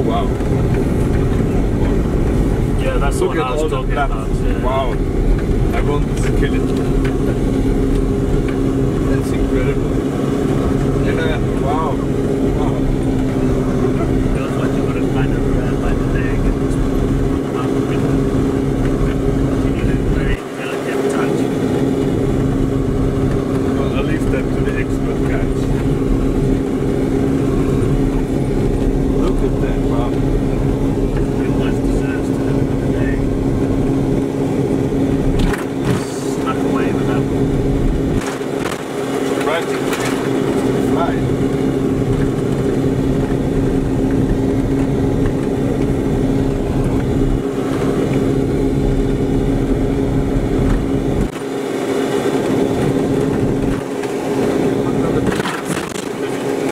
Oh wow. Yeah, that's the Look one I was talking about. Yeah. Wow. I want to kill it. side.